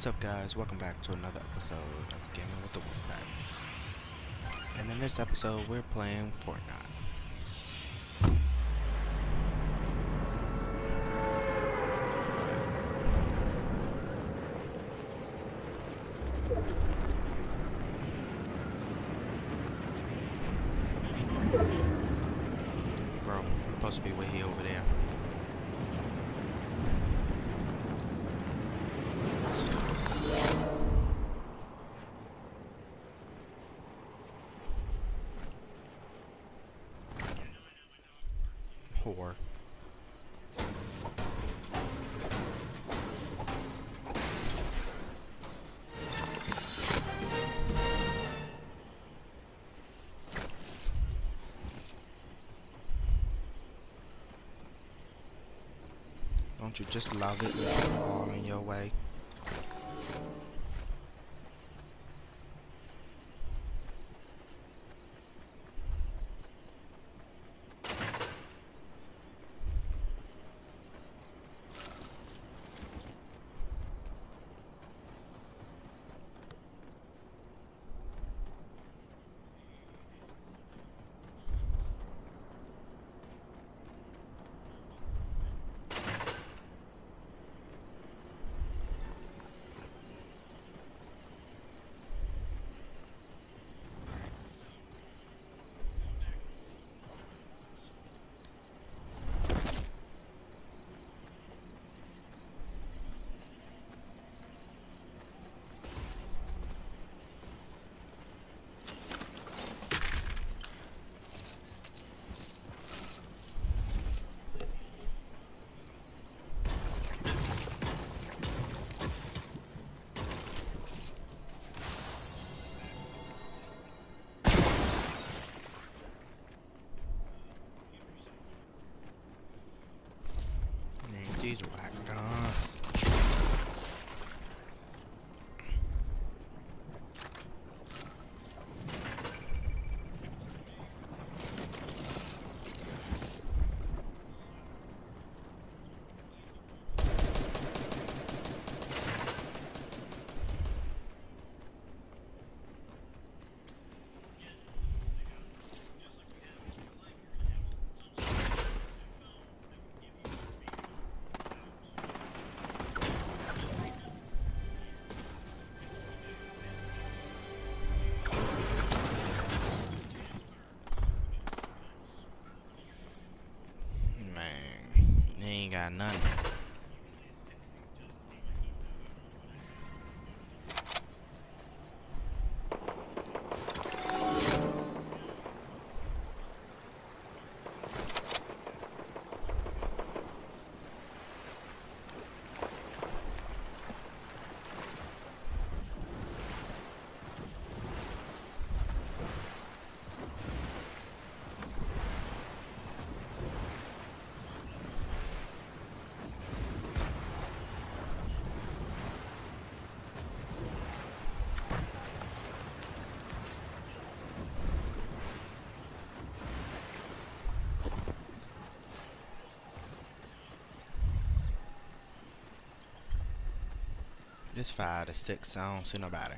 what's up guys? Welcome back to another episode of Gaming with the Wolfpack. And in this episode, we're playing Fortnite. Bro, we're supposed to be way over there. Don't you just love it all in your way? Mm, These whack got nothing. It's five to six. I don't nobody.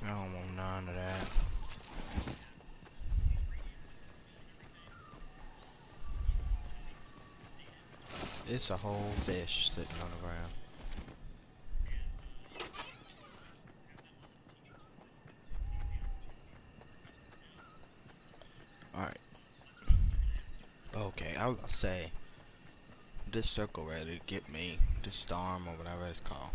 I don't want none of that. It's a whole fish sitting on the ground. Alright. Okay, I was gonna say this circle ready to get me. This storm or whatever it's called.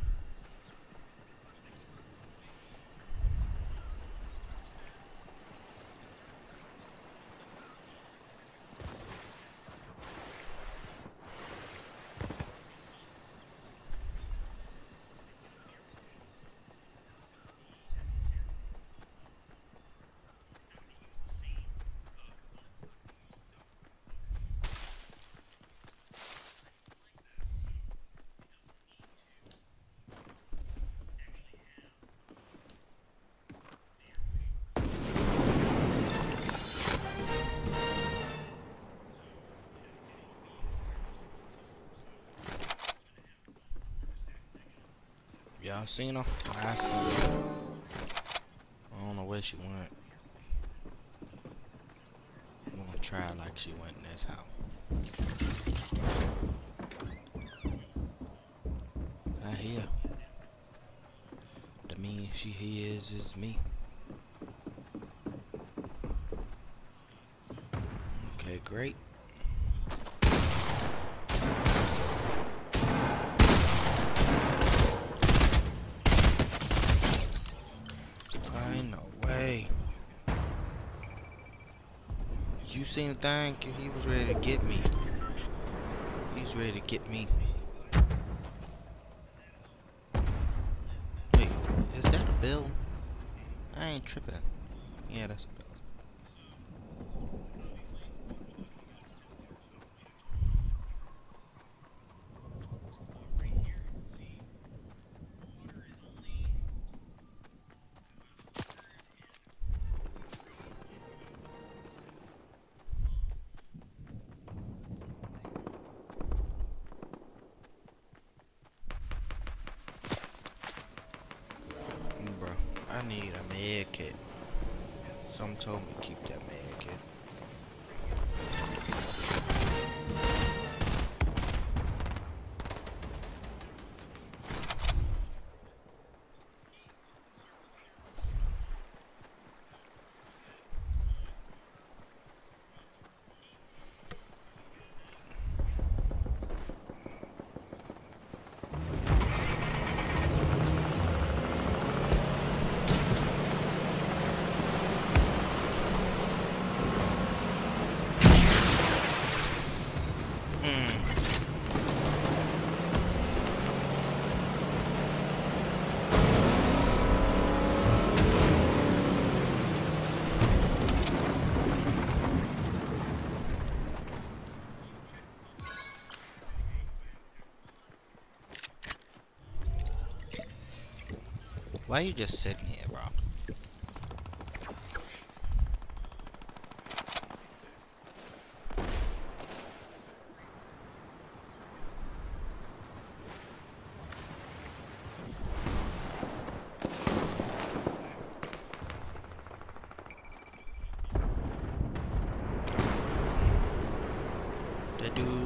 Y'all seen her? I seen her. I don't know where she went. I'm gonna try like she went in this house. I hear. The mean she hears is me. Okay, great. Ain't no way. You seen the thing? He was ready to get me. He's ready to get me. Wait, is that a bill? I ain't tripping. Yeah, that's a bill. I need a med kit. Some told me to keep that med kit. Why are you just sitting here, bro?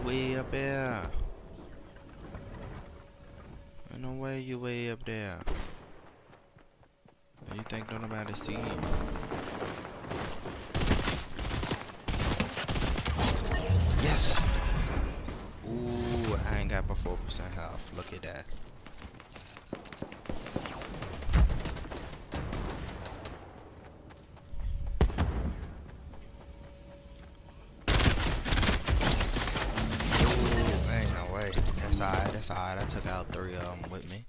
Way up there. Ain't no way you way up there. You think don't nobody see you? Yes! Ooh, I ain't got my 4% health. Look at that. Ooh, no way. That's alright, that's alright. I took out three of them with me.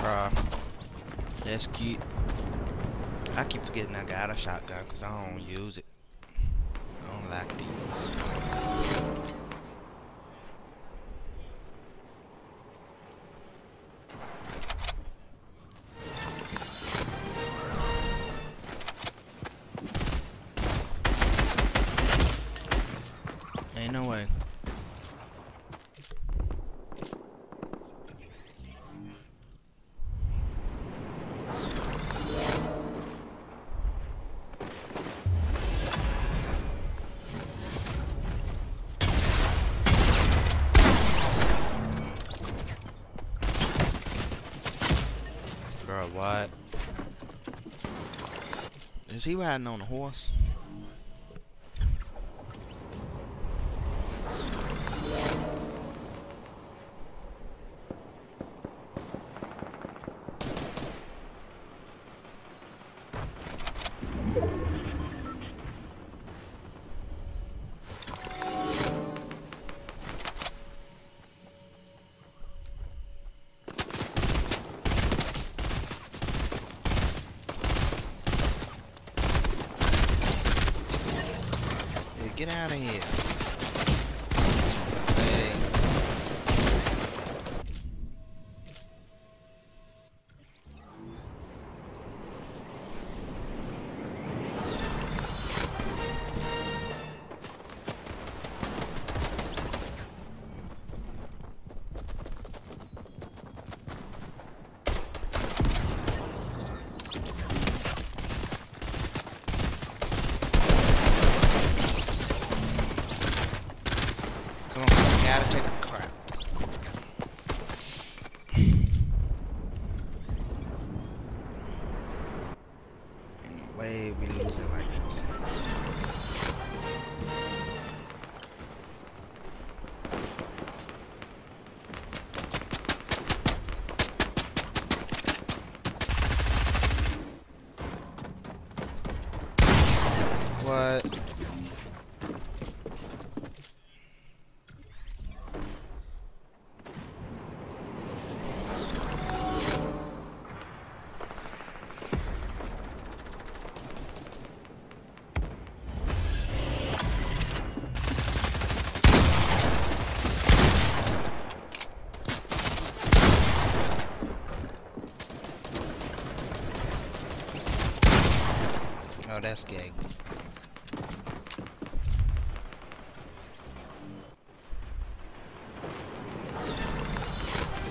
Bruh. That's cute. I keep forgetting I got a shotgun because I don't use it. I don't like to use it. What? Is he riding on a horse? Out of here. Come on, gotta take a crap. That's gay.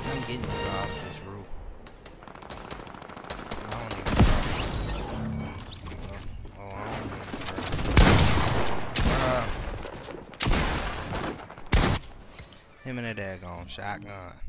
I'm getting this roof. I don't even Oh, oh. Him and that daggone shotgun.